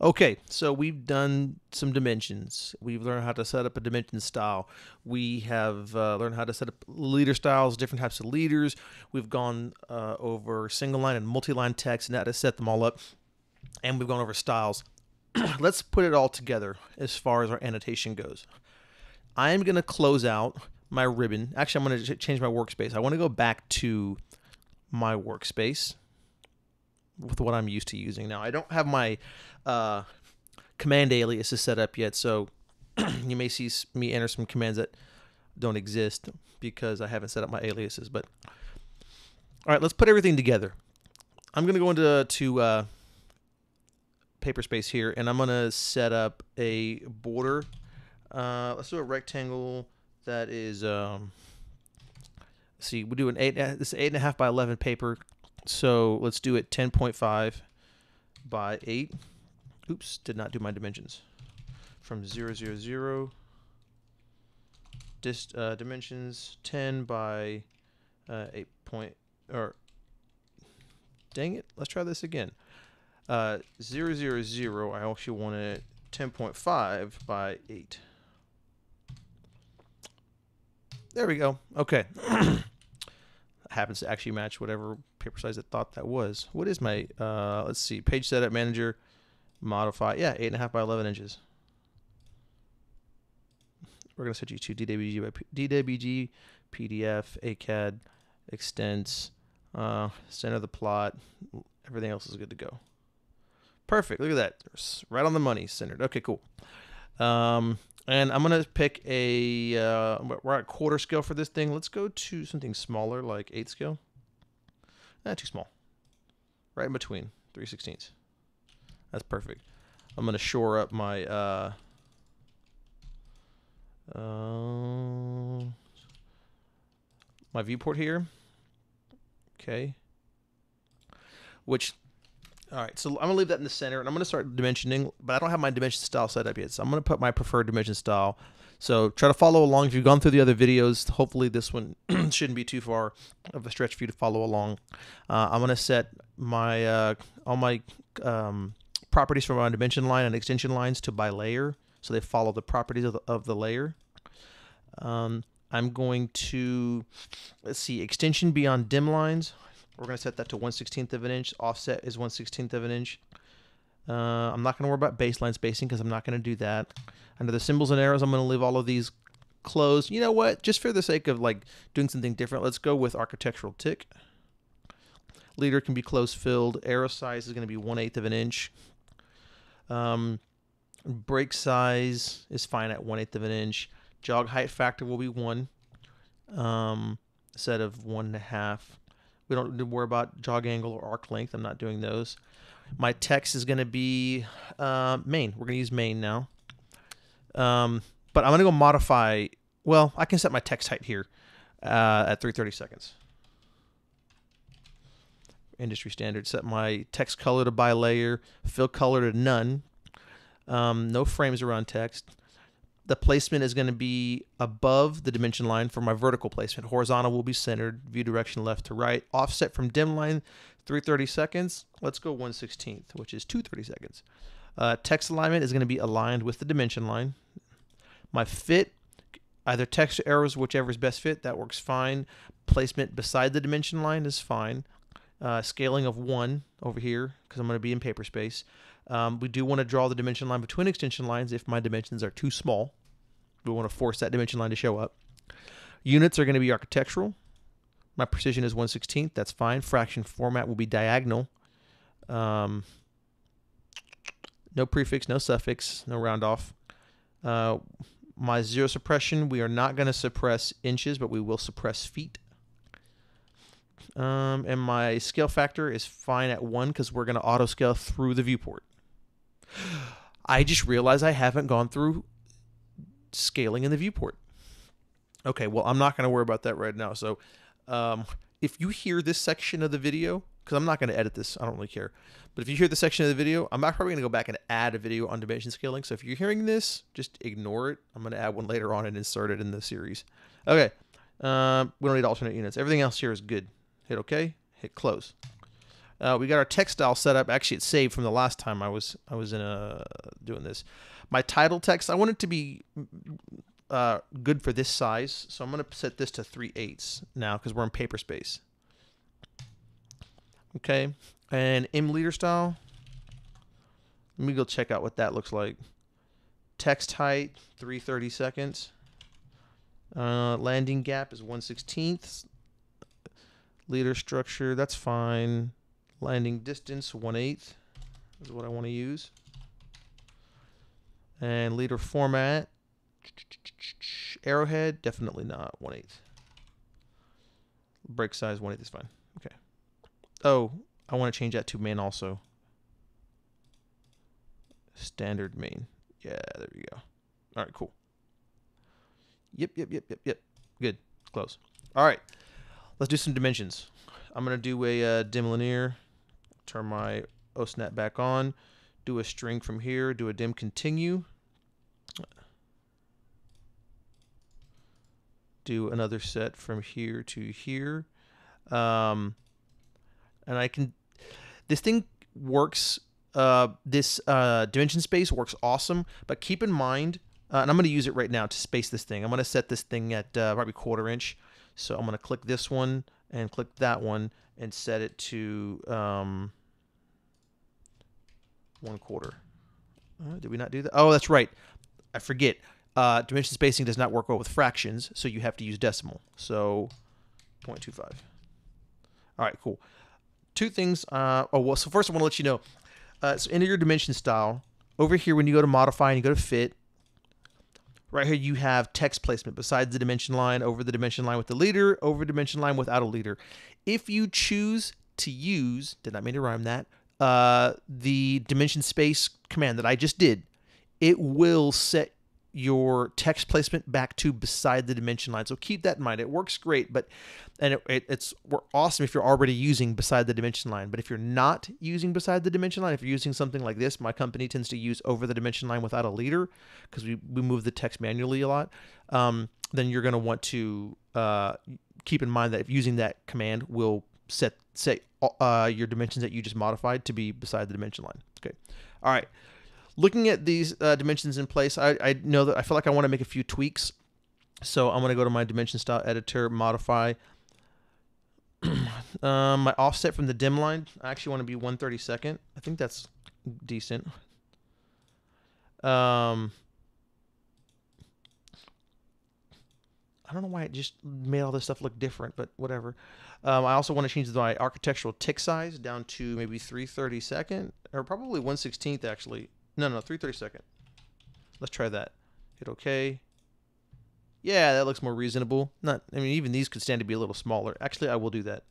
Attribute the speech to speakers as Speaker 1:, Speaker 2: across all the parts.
Speaker 1: Okay, so we've done some dimensions. We've learned how to set up a dimension style. We have uh, learned how to set up leader styles, different types of leaders. We've gone uh, over single line and multi line text and how to set them all up. And we've gone over styles. Let's put it all together as far as our annotation goes. I'm going to close out my ribbon. Actually, I'm going to change my workspace. I want to go back to my workspace with what I'm used to using now. I don't have my uh, command aliases set up yet, so you may see me enter some commands that don't exist because I haven't set up my aliases. But all right, let's put everything together. I'm gonna go into to uh, paper space here, and I'm gonna set up a border. Uh, let's do a rectangle that is. Um, see, we do an eight. This eight and a half by eleven paper so let's do it 10.5 by 8. Oops, did not do my dimensions. From 0, 0, 0. Dist, uh, dimensions 10 by uh, 8 point, or dang it, let's try this again. Uh, 0, 0, 0, I actually want it 10.5 by 8. There we go. Okay. happens to actually match whatever paper size it thought that was. What is my, uh, let's see, page setup manager, modify, yeah, 8.5 by 11 inches. We're going to set you to DWG, by P DWG, PDF, ACAD, extents, uh, center the plot, everything else is good to go. Perfect, look at that, right on the money, centered. Okay, cool. Um, and I'm going to pick a, uh, we're at quarter scale for this thing. Let's go to something smaller, like 8 scale. Eh, too small. Right in between, 3 sixteenths. That's perfect. I'm going to shore up my, uh, uh, my viewport here. Okay. Which all right, so I'm gonna leave that in the center, and I'm gonna start dimensioning, but I don't have my dimension style set up yet, so I'm gonna put my preferred dimension style. So try to follow along. If you've gone through the other videos, hopefully this one shouldn't be too far of a stretch for you to follow along. Uh, I'm gonna set my uh, all my um, properties from my dimension line and extension lines to by layer, so they follow the properties of the, of the layer. Um, I'm going to let's see extension beyond dim lines. We're going to set that to 1 16th of an inch. Offset is 1 16th of an inch. Uh, I'm not going to worry about baseline spacing because I'm not going to do that. Under the symbols and arrows, I'm going to leave all of these closed. You know what? Just for the sake of like doing something different, let's go with architectural tick. Leader can be close filled. Arrow size is going to be 1 8th of an inch. Um, break size is fine at 1 8th of an inch. Jog height factor will be 1 um, instead of 1.5. We don't need to worry about jog angle or arc length. I'm not doing those. My text is going to be uh, main. We're going to use main now. Um, but I'm going to go modify. Well, I can set my text height here uh, at 330 seconds. Industry standard. Set my text color to by layer. Fill color to none. Um, no frames around text the placement is going to be above the dimension line for my vertical placement. Horizontal will be centered, view direction left to right. Offset from dim line, 330 seconds. Let's go 1 16th, which is 230 seconds. Uh, text alignment is going to be aligned with the dimension line. My fit, either text or arrows, whichever is best fit, that works fine. Placement beside the dimension line is fine. Uh, scaling of 1 over here, because I'm going to be in paper space. Um, we do want to draw the dimension line between extension lines if my dimensions are too small. We want to force that dimension line to show up. Units are going to be architectural. My precision is 1 16th. That's fine. Fraction format will be diagonal. Um, no prefix, no suffix, no round off. Uh, my zero suppression, we are not going to suppress inches, but we will suppress feet. Um, and my scale factor is fine at 1 because we're going to auto scale through the viewport. I just realized I haven't gone through scaling in the viewport. Okay, well, I'm not going to worry about that right now. So, um, if you hear this section of the video, because I'm not going to edit this, I don't really care. But if you hear the section of the video, I'm probably going to go back and add a video on dimension scaling. So if you're hearing this, just ignore it. I'm going to add one later on and insert it in the series. Okay, um, we don't need alternate units. Everything else here is good. Hit OK, hit close. Uh, we got our text style set up. Actually, it's saved from the last time I was I was in a doing this. My title text I want it to be uh, good for this size, so I'm going to set this to three eighths now because we're in paper space. Okay, and M leader style. Let me go check out what that looks like. Text height 330 seconds. Uh, landing gap is 1 16th. Leader structure, that's fine. Landing distance, 1 8th is what I want to use. And leader format, arrowhead, definitely not 1 8th. Break size, 1 8th is fine. Oh, I want to change that to main also. Standard main. Yeah, there we go. All right, cool. Yep, yep, yep, yep, yep. Good. Close. All right. Let's do some dimensions. I'm going to do a uh, dim linear. Turn my OSNAP back on. Do a string from here. Do a dim continue. Do another set from here to here. Um, and I can... This thing works uh, this uh, dimension space works awesome, but keep in mind, uh, and I'm going to use it right now to space this thing. I'm going to set this thing at uh, probably quarter inch. So I'm going to click this one and click that one and set it to um, one quarter. Uh, did we not do that? Oh, that's right. I forget. Uh, dimension spacing does not work well with fractions, so you have to use decimal. So 0.25. All right, cool. Two things. oh, well, so first I want to let you know uh, so enter your dimension style. Over here, when you go to modify and you go to fit, right here you have text placement besides the dimension line, over the dimension line with the leader, over dimension line without a leader. If you choose to use, did not mean to rhyme that, uh, the dimension space command that I just did, it will set your text placement back to beside the dimension line. So keep that in mind. It works great, but and it, it, it's awesome if you're already using beside the dimension line. But if you're not using beside the dimension line, if you're using something like this, my company tends to use over the dimension line without a leader because we, we move the text manually a lot. Um, then you're going to want to uh, keep in mind that if using that command will set set uh, your dimensions that you just modified to be beside the dimension line. Okay. All right looking at these uh, dimensions in place, I, I know that I feel like I want to make a few tweaks. So I'm going to go to my dimension style editor, modify. um, my offset from the dim line, I actually want to be 132nd. I think that's decent. Um, I don't know why it just made all this stuff look different, but whatever. Um, I also want to change my architectural tick size down to maybe 332nd, or probably 116th actually. No, no, 332nd. Let's try that. Hit OK. Yeah, that looks more reasonable. Not, I mean, even these could stand to be a little smaller. Actually, I will do that.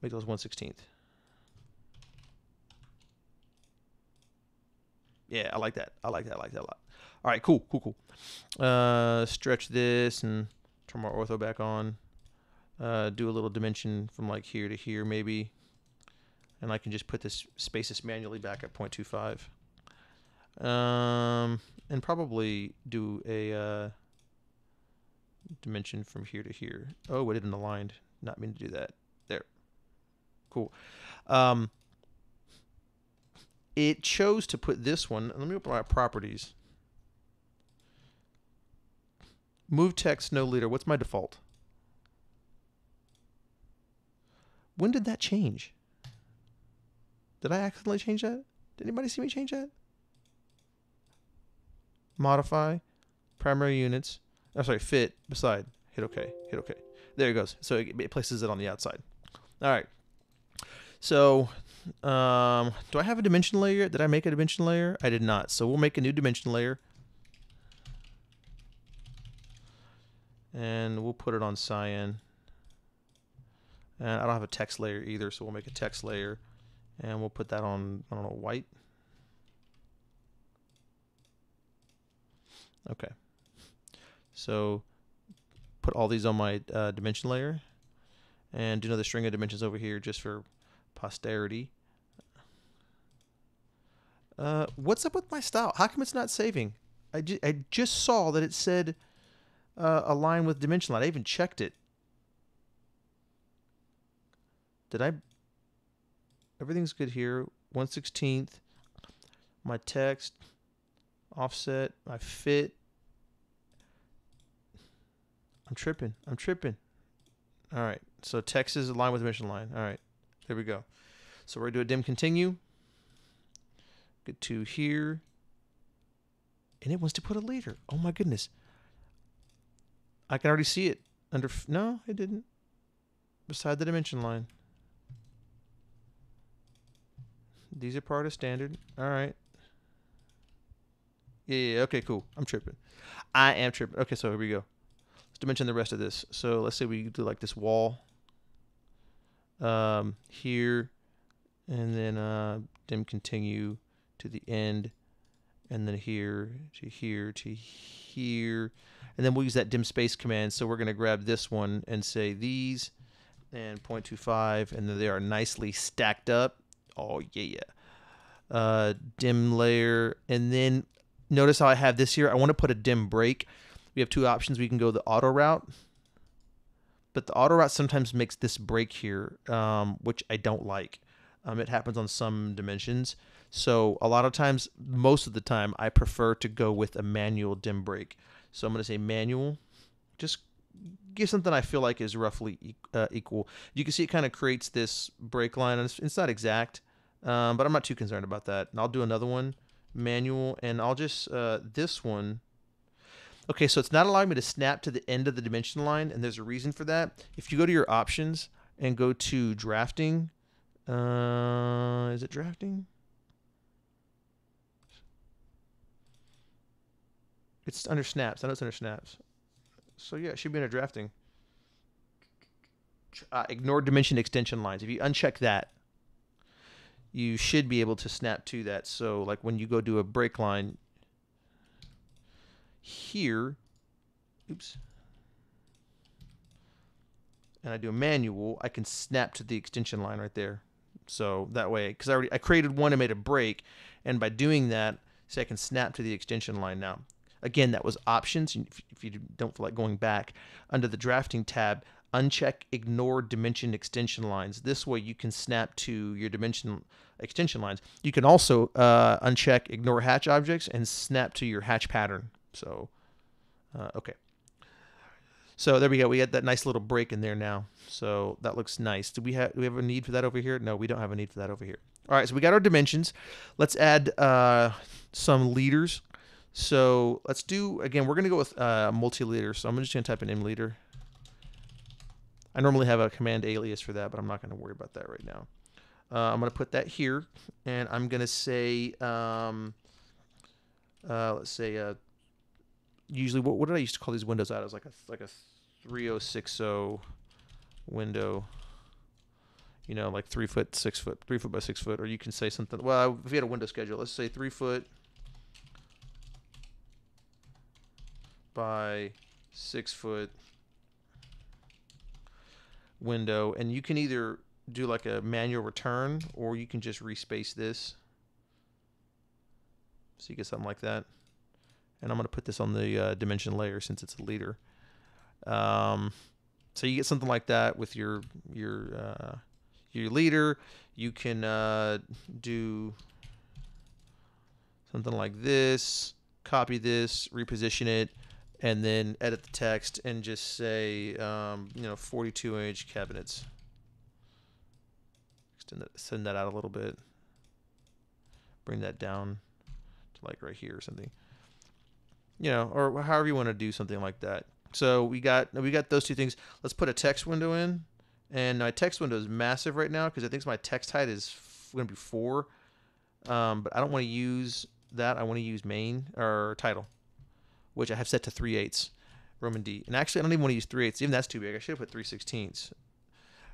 Speaker 1: Make those 116th. Yeah, I like that. I like that. I like that a lot. All right, cool, cool, cool. Uh, stretch this and turn my ortho back on. Uh, do a little dimension from like here to here, maybe. And I can just put this space this manually back at 0.25. Um, and probably do a uh, dimension from here to here. Oh, it didn't aligned. Not mean to do that. There. Cool. Um, it chose to put this one. Let me open my properties. Move text, no leader. What's my default? When did that change? Did I accidentally change that? Did anybody see me change that? Modify, primary units. I'm sorry, fit beside. Hit OK. Hit OK. There it goes. So it, it places it on the outside. All right. So, um, do I have a dimension layer? Did I make a dimension layer? I did not. So we'll make a new dimension layer. And we'll put it on cyan. And I don't have a text layer either, so we'll make a text layer. And we'll put that on, I don't know, white. Okay. So put all these on my uh, dimension layer and do another string of dimensions over here just for posterity. Uh, what's up with my style? How come it's not saving? I, ju I just saw that it said uh, align with dimension line. I even checked it. Did I? everything's good here. 116th, my text, offset, my fit. I'm tripping. I'm tripping. All right. So text is aligned with dimension line. All right. There we go. So we're going to do a dim continue. Get to here. And it wants to put a leader. Oh my goodness. I can already see it under. No, it didn't. Beside the dimension line. These are part of standard. All right. Yeah, yeah, okay, cool. I'm tripping. I am tripping. Okay, so here we go. Let's dimension the rest of this. So let's say we do like this wall um, here, and then uh, dim continue to the end, and then here to here to here, and then we'll use that dim space command. So we're going to grab this one and say these and 0.25, and then they are nicely stacked up. Oh yeah, uh, dim layer, and then notice how I have this here. I want to put a dim break. We have two options. We can go the auto route, but the auto route sometimes makes this break here, um, which I don't like. Um, it happens on some dimensions. So a lot of times, most of the time, I prefer to go with a manual dim break. So I'm going to say manual. Just give something I feel like is roughly uh, equal. You can see it kind of creates this break line. It's, it's not exact, um, but I'm not too concerned about that. And I'll do another one, manual, and I'll just, uh, this one, Okay, so it's not allowing me to snap to the end of the dimension line, and there's a reason for that. If you go to your options and go to drafting, uh, is it drafting? It's under snaps. I know it's under snaps. So yeah, it should be under drafting. Uh, ignore dimension extension lines. If you uncheck that, you should be able to snap to that. So like when you go do a break line, here, oops, and I do a manual, I can snap to the extension line right there. So that way, because I already I created one and made a break, and by doing that, say I can snap to the extension line now. Again, that was options. If you don't feel like going back under the drafting tab, uncheck ignore dimension extension lines. This way you can snap to your dimension extension lines. You can also uh, uncheck ignore hatch objects and snap to your hatch pattern. So, uh, okay. So there we go. We had that nice little break in there now. So that looks nice. Do we have do we have a need for that over here? No, we don't have a need for that over here. All right, so we got our dimensions. Let's add uh, some leaders. So let's do again. We're gonna go with uh, multi-leader. So I'm just gonna type in m leader. I normally have a command alias for that, but I'm not gonna worry about that right now. Uh, I'm gonna put that here, and I'm gonna say, um, uh, let's say uh, usually what, what did I used to call these windows out? It was like a like a 3060 window. You know, like three foot, six foot, three foot by six foot, or you can say something. Well, if you had a window schedule, let's say three foot by six foot window, and you can either do like a manual return, or you can just respace this. So you get something like that and I'm going to put this on the uh, dimension layer since it's a leader. Um, so you get something like that with your your uh, your leader. You can uh, do something like this. Copy this, reposition it, and then edit the text and just say um, you know 42 inch cabinets. Extend that, send that out a little bit. Bring that down to like right here or something you know, or however you want to do something like that. So we got we got those two things. Let's put a text window in, and my text window is massive right now because I think my text height is going to be four. Um, but I don't want to use that. I want to use main or title, which I have set to three eighths, Roman D. And actually, I don't even want to use three eighths. Even that's too big. I should have put three sixteenths.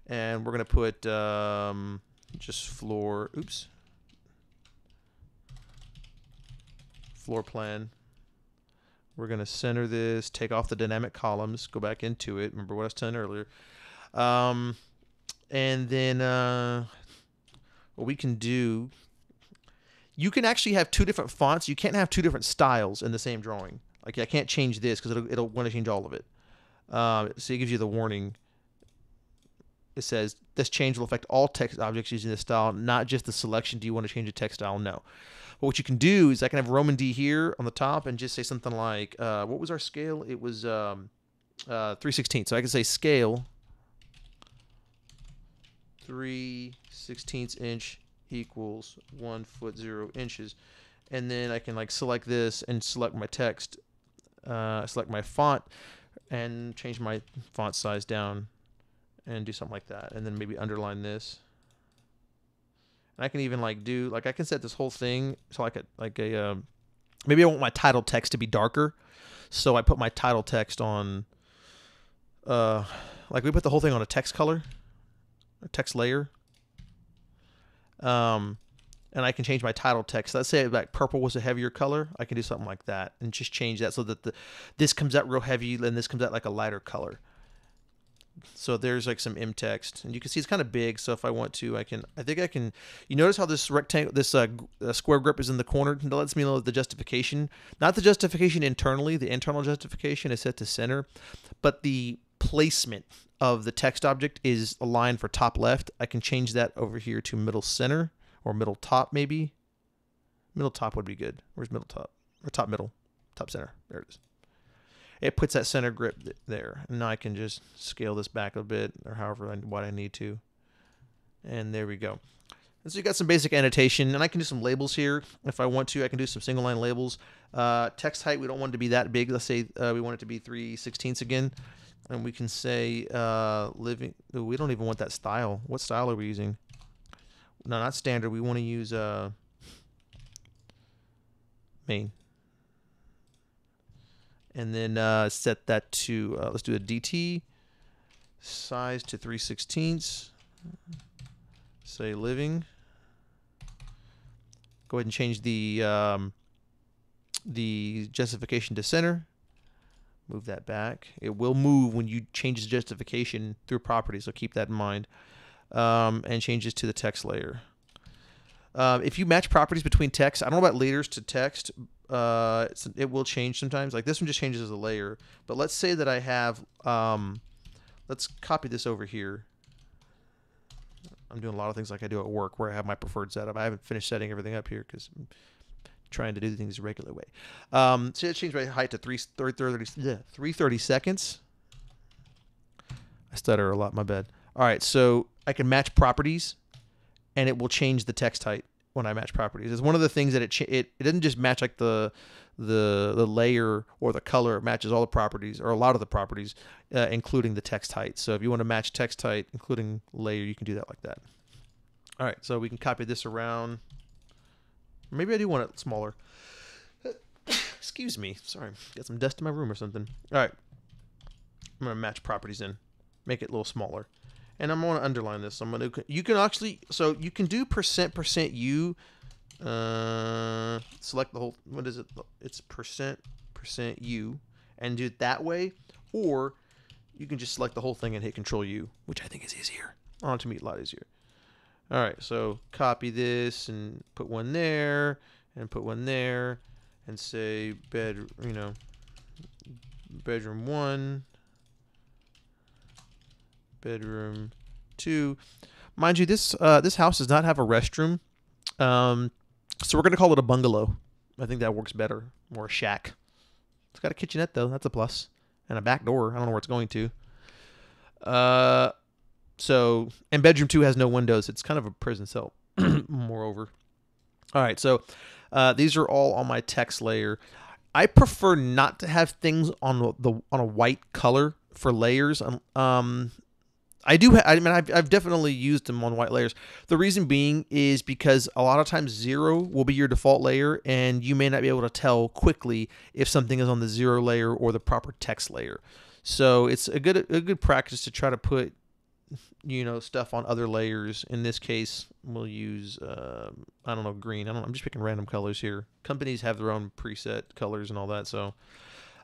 Speaker 1: And we're gonna put um, just floor. Oops. Floor plan we're going to center this, take off the dynamic columns, go back into it. Remember what I was telling earlier. Um, and then uh, what we can do, you can actually have two different fonts. You can't have two different styles in the same drawing. Like I can't change this because it'll, it'll want to change all of it. Uh, so it gives you the warning. it says this change will affect all text objects using this style, not just the selection. Do you want to change the text style? No. But what you can do is I can have Roman D here on the top and just say something like, uh, what was our scale? It was um, uh, 3 16 So I can say scale 3 16 inch equals 1 foot 0 inches. And then I can like select this and select my text, uh, select my font and change my font size down and do something like that. And then maybe underline this. And I can even like do like I can set this whole thing so like a like a um, maybe I want my title text to be darker, so I put my title text on. Uh, like we put the whole thing on a text color, a text layer. Um, and I can change my title text. Let's say like purple was a heavier color. I can do something like that and just change that so that the this comes out real heavy and this comes out like a lighter color. So there's like some M text, and you can see it's kind of big. So if I want to, I can. I think I can. You notice how this rectangle, this uh, uh, square grip is in the corner. That lets me know the justification, not the justification internally. The internal justification is set to center, but the placement of the text object is aligned for top left. I can change that over here to middle center or middle top maybe. Middle top would be good. Where's middle top? Or top middle? Top center. There it is it puts that center grip there. And now I can just scale this back a bit or however I, what I need to. And there we go. And so you got some basic annotation, and I can do some labels here if I want to. I can do some single line labels. Uh, text height, we don't want it to be that big. Let's say uh, we want it to be 3 16ths again. And we can say uh, living. we don't even want that style. What style are we using? No, not standard. We want to use uh, main. And then uh, set that to uh, let's do a DT size to 3 16ths say living. Go ahead and change the um, the justification to center. Move that back. It will move when you change the justification through properties so keep that in mind um, and changes to the text layer uh, if you match properties between text I don't know about layers to text uh, it will change sometimes. Like this one just changes as a layer. But let's say that I have, um, let's copy this over here. I'm doing a lot of things like I do at work where I have my preferred setup. I haven't finished setting everything up here because I'm trying to do things the regular way. Um, so let's change my height to 3, 30, 30, yeah, 330 seconds. I stutter a lot, my bad. All right, so I can match properties and it will change the text height when I match properties. It's one of the things that it it it doesn't just match like the the the layer or the color. It matches all the properties or a lot of the properties, uh, including the text height. So if you want to match text height, including layer, you can do that like that. All right, so we can copy this around. Maybe I do want it smaller. Excuse me. Sorry, got some dust in my room or something. All right, I'm gonna match properties in, make it a little smaller and I'm going to underline this. I'm going to you can actually so you can do percent percent u. Uh, select the whole. What is it? It's percent percent u, and do it that way, or you can just select the whole thing and hit Control U, which I think is easier. Want to meet a lot easier. All right, so copy this and put one there, and put one there, and say bed. You know, bedroom one bedroom two. Mind you, this uh, this house does not have a restroom, um, so we're gonna call it a bungalow. I think that works better, or a shack. It's got a kitchenette though, that's a plus, and a back door. I don't know where it's going to. Uh, so and bedroom two has no windows. It's kind of a prison cell. moreover, all right. So uh, these are all on my text layer. I prefer not to have things on the on a white color for layers. Um, I do. I mean, I've, I've definitely used them on white layers. The reason being is because a lot of times zero will be your default layer, and you may not be able to tell quickly if something is on the zero layer or the proper text layer. So it's a good a good practice to try to put you know stuff on other layers. In this case, we'll use uh, I don't know green. I don't. I'm just picking random colors here. Companies have their own preset colors and all that. So,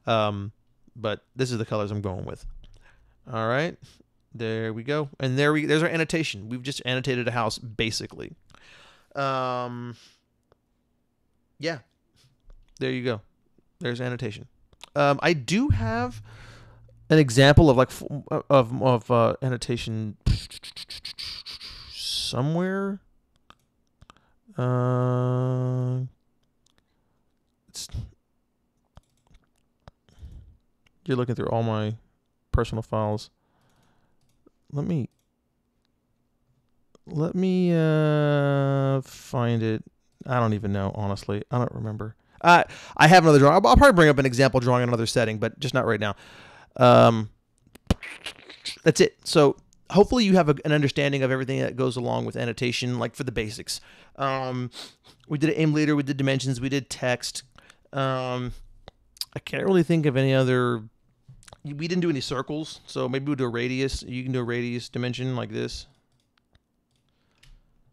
Speaker 1: um, but this is the colors I'm going with. All right. There we go. And there we there's our annotation. We've just annotated a house basically. Um yeah. There you go. There's annotation. Um I do have an example of like of of uh, annotation somewhere. Uh, it's you're looking through all my personal files. Let me let me uh find it. I don't even know, honestly. I don't remember. I I have another drawing. I'll probably bring up an example drawing in another setting, but just not right now. Um, that's it. So hopefully you have a, an understanding of everything that goes along with annotation, like for the basics. Um, we did M leader, we did dimensions, we did text. Um, I can't really think of any other. We didn't do any circles, so maybe we'll do a radius. You can do a radius dimension like this.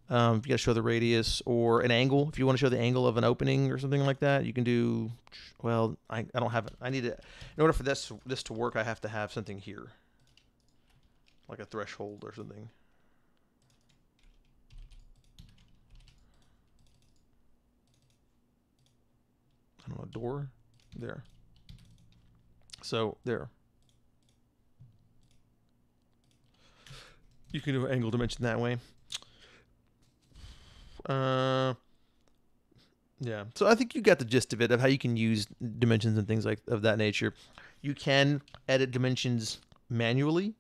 Speaker 1: Um, if you got to show the radius or an angle, if you want to show the angle of an opening or something like that, you can do. Well, I, I don't have it. I need it in order for this this to work. I have to have something here, like a threshold or something. I don't know, a door there. So there. You can do an angle dimension that way. Uh, yeah. So I think you got the gist of it of how you can use dimensions and things like of that nature. You can edit dimensions manually,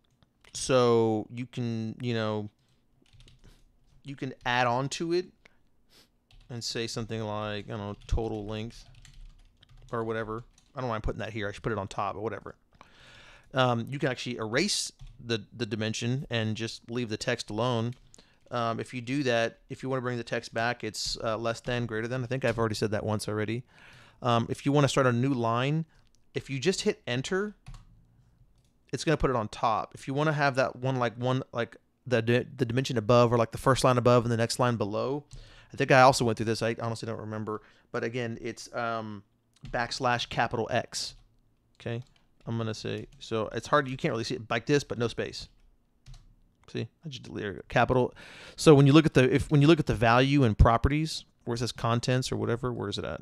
Speaker 1: so you can you know you can add on to it and say something like I don't know total length or whatever. I don't mind putting that here. I should put it on top or whatever. Um, you can actually erase the the dimension and just leave the text alone um, if you do that, if you want to bring the text back, it's uh, less than, greater than. I think I've already said that once already. Um, if you want to start a new line, if you just hit enter, it's going to put it on top. If you want to have that one like one like the the dimension above or like the first line above and the next line below, I think I also went through this. I honestly don't remember, but again, it's um, backslash capital X. Okay, I'm gonna say so. It's hard. You can't really see it like this, but no space. See, I just deleted capital. So when you look at the if when you look at the value and properties, where it says contents or whatever, where is it at?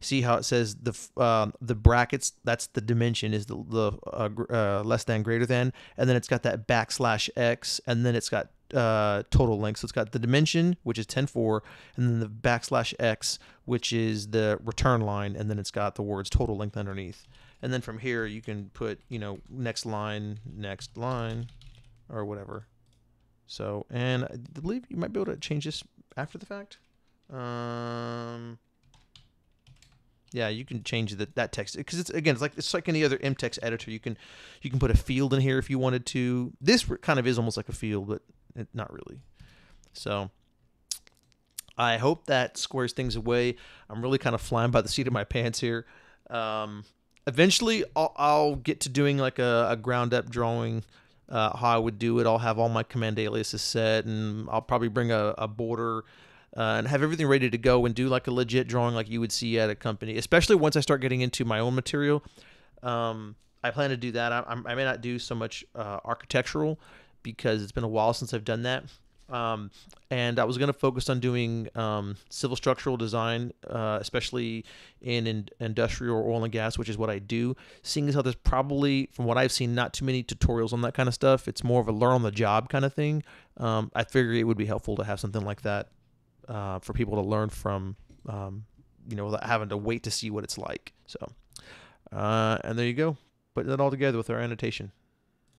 Speaker 1: See how it says the uh, the brackets? That's the dimension is the the uh, uh, less than greater than, and then it's got that backslash x, and then it's got uh, total length. So it's got the dimension, which is 10.4, and then the backslash x, which is the return line, and then it's got the words total length underneath. And then from here, you can put, you know, next line, next line, or whatever. So, and I believe you might be able to change this after the fact. Um, yeah, you can change the, that text because it's again, it's like it's like any other mtext editor. You can you can put a field in here if you wanted to. This kind of is almost like a field, but it, not really. So, I hope that squares things away. I'm really kind of flying by the seat of my pants here. Um, eventually, I'll, I'll get to doing like a, a ground up drawing uh, how I would do it. I'll have all my command aliases set, and I'll probably bring a, a border uh, and have everything ready to go and do like a legit drawing like you would see at a company. Especially once I start getting into my own material, um, I plan to do that. I, I, may not do so much uh, architectural because it's been a while since I've done that. Um, and I was going to focus on doing um, civil structural design, uh, especially in, in, industrial or oil and gas, which is what I do. Seeing as how there's probably, from what I've seen, not too many tutorials on that kind of stuff. It's more of a learn on the job kind of thing. Um, I figure it would be helpful to have something like that uh, for people to learn from, um, you know, without having to wait to see what it's like. So, uh, and there you go. Putting it all together with our annotation.